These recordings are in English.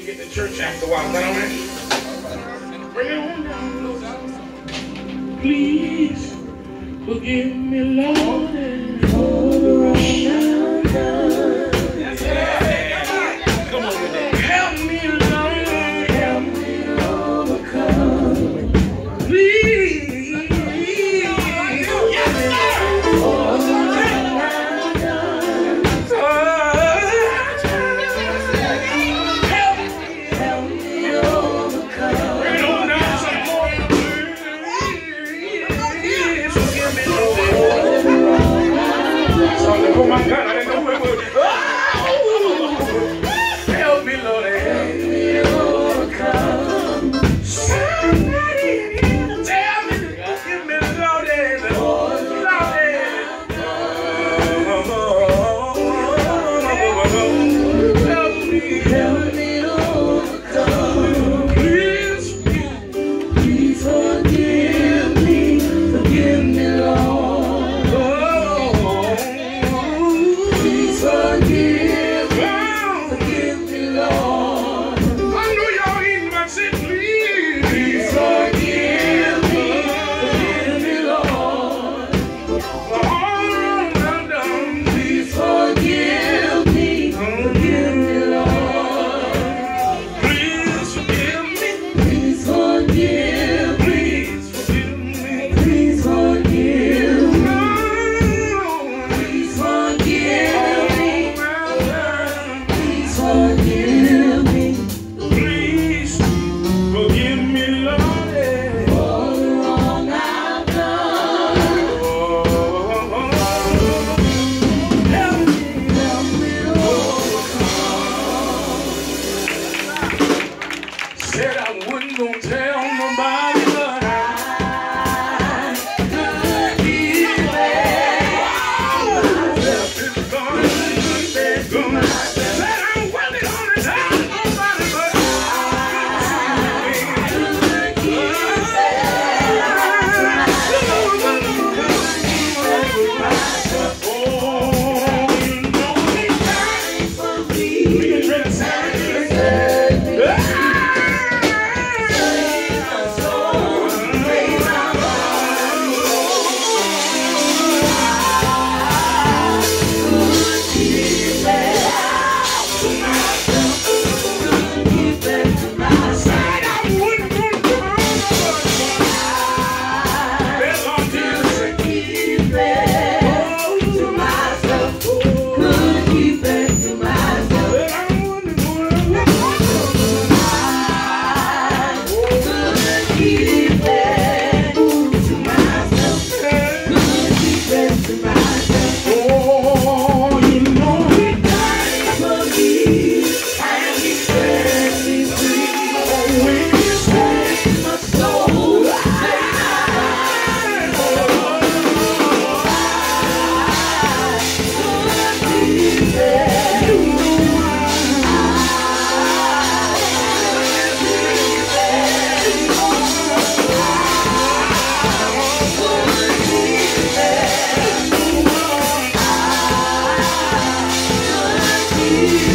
to get to church after a while, but Bring it on down. Please forgive me, Lord.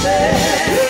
você.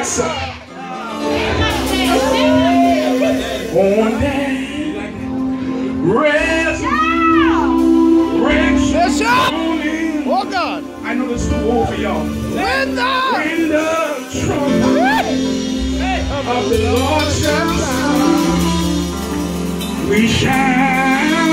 Yes, sir. On that rest, rest, Yes, sir. Oh God. I know this is too old for y'all. Linda. When the trumpet of the Lord shall sound, we shall